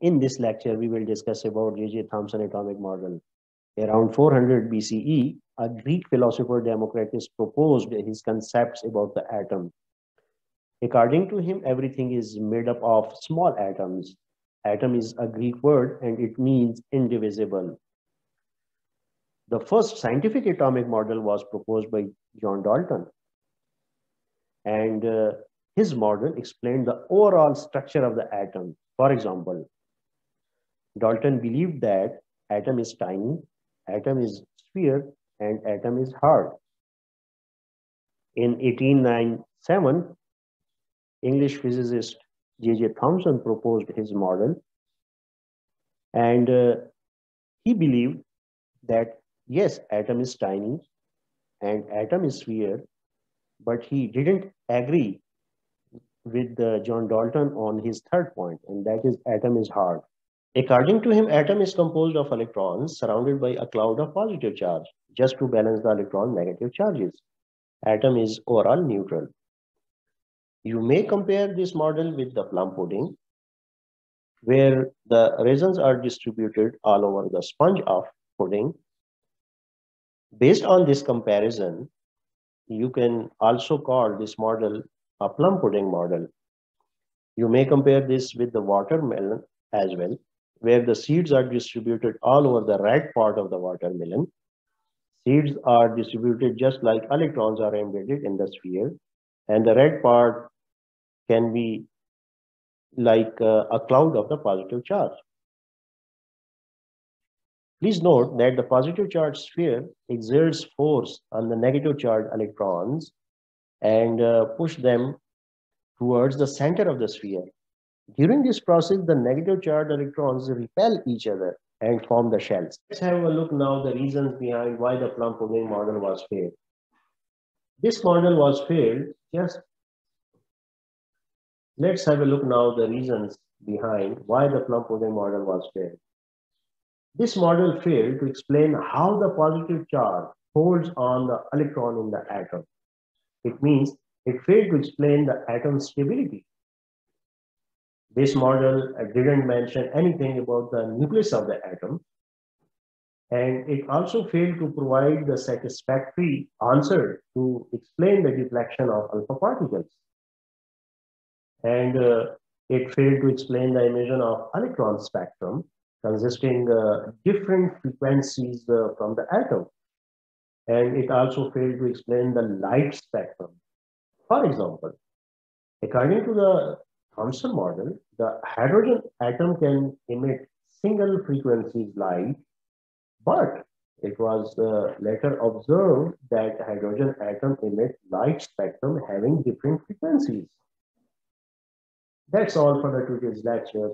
In this lecture, we will discuss about J.J. Thomson atomic model. Around 400 BCE, a Greek philosopher Democritus proposed his concepts about the atom. According to him, everything is made up of small atoms. Atom is a Greek word and it means indivisible. The first scientific atomic model was proposed by John Dalton. And uh, his model explained the overall structure of the atom. For example, Dalton believed that atom is tiny, atom is sphere, and atom is hard. In 1897, English physicist J.J. Thomson proposed his model. And uh, he believed that, yes, atom is tiny and atom is sphere, but he didn't agree with uh, John Dalton on his third point, and that is atom is hard. According to him, atom is composed of electrons surrounded by a cloud of positive charge, just to balance the electron negative charges. Atom is overall neutral. You may compare this model with the plum pudding, where the raisins are distributed all over the sponge of pudding. Based on this comparison, you can also call this model a plum pudding model. You may compare this with the watermelon as well where the seeds are distributed all over the red part of the watermelon. Seeds are distributed just like electrons are embedded in the sphere. And the red part can be like uh, a cloud of the positive charge. Please note that the positive charge sphere exerts force on the negative charge electrons and uh, push them towards the center of the sphere. During this process, the negative charged electrons repel each other and form the shells. Let's have a look now the reasons behind why the plum pudding model was failed. This model was failed just let's have a look now the reasons behind why the plum pudding model was failed. This model failed to explain how the positive charge holds on the electron in the atom. It means it failed to explain the atom's stability. This model didn't mention anything about the nucleus of the atom. And it also failed to provide the satisfactory answer to explain the deflection of alpha particles. And uh, it failed to explain the emission of electron spectrum consisting uh, different frequencies uh, from the atom. And it also failed to explain the light spectrum. For example, according to the Thomson model, the hydrogen atom can emit single frequencies light, but it was uh, later observed that hydrogen atom emits light spectrum having different frequencies. That's all for the today's lecture.